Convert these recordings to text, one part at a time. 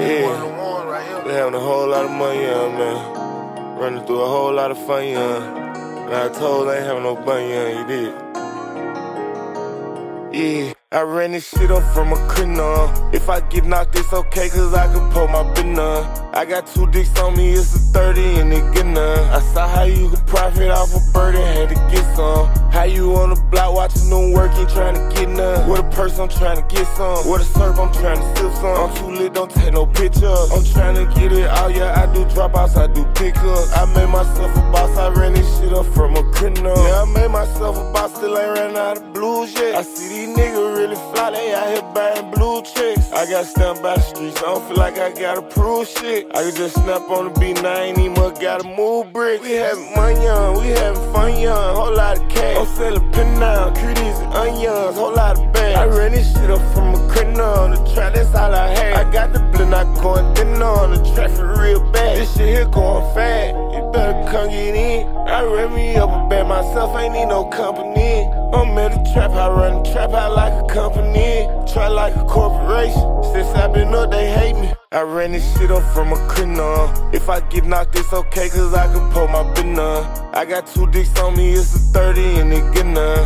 Yeah, we having a whole lot of money, young man. Running through a whole lot of fun, young. And I told I ain't having no bun, young, you did. Yeah. I ran this shit up from a on. If I get knocked, it's okay, cause I can pull my bin. I got two dicks on me, it's a 30 and it get none. I saw how you could profit off a bird and had to get some. How you on the block watching them working, trying to get none. With a purse, I'm trying to get some. With a serve, I'm trying to steal some. I'm too lit, don't take no pictures. I'm trying to get it all, yeah, I do dropouts, I do pickups. I made myself a boss, I ran this shit up from a criminal. Yeah, I made myself a boss, still ain't ran out of blues yet. I see these niggas really fly, they out here buying blue chicks. I got stamped by the streets, I don't feel like I gotta prove shit. I can just snap on the beat, now I even gotta move bricks. We having money young, we having fun young, whole lot of cash. I'm selling pin now, cuties and onions, whole lot of bags. I ran this shit up from a criminal on the track, that's all I had. I got the blend, I going dinner on the traffic real bad. This shit here going fast, you better come get in. I ran me up a myself, ain't need no company. I'm at the trap, I run the trap out like a company. Try like a corporation. Since i been up, they hate me. I ran this shit up from a on. If I get knocked, it's okay, cause I can pull my bin. I got two dicks on me, it's a 30 and it get none.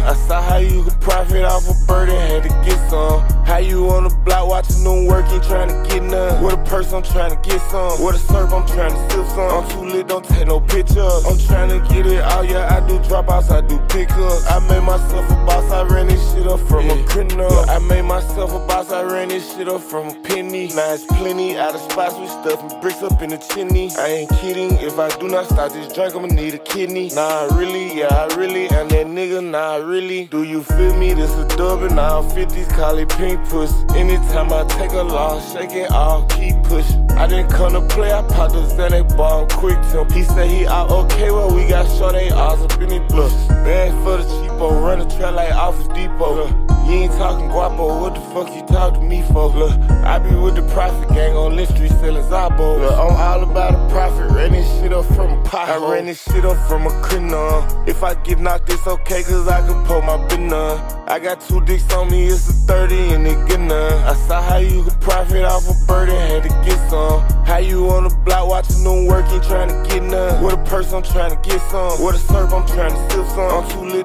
Working, trying to get none. With a purse, I'm trying to get some. With a serve, I'm trying to steal some. I'm too lit, don't take no pictures. I'm trying to get it all, yeah, I do dropouts, I do pickups. I made myself a boss, I ran this shit up from yeah. a criminal. I made myself a boss, I ran this shit up from a penny. Now it's plenty out of spots with stuff bricks up in the chimney. I ain't kidding, if I do not stop this drink, I'ma need a kidney. Nah, really, yeah, I really am that nigga, nah, really. Do you feel me? This a dub and now 50s, call it pink puss. Anytime I take a loss, shake it off, keep pushing. I didn't come to play, I popped the Xanax ball quick temp. He said he out okay, well, we got short, they odds up in the bluff. Bad for the cheapo, run a track like Office Depot. You ain't talking guapo, what the fuck you talk to me for? Look, I be with the profit gang on Lynch Street selling Zabo. Look, I'm all about the profit, ran this shit up from a. I ran this shit up from a on. If I get knocked, it's okay, cause I can pull my bin on. I got two dicks on me, it's a 30 and it get none. I saw how you could profit off a bird and had to get some. How you on the block watching them working, trying to get none. With a purse, I'm trying to get some. With a serve, I'm trying to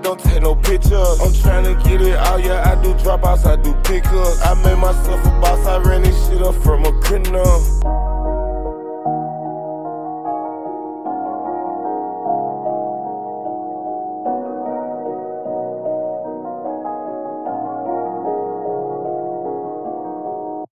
don't take no pictures. I'm trying to get it out, yeah, I do dropouts, I do pickups. I made myself a boss, I ran this shit up from a criminal.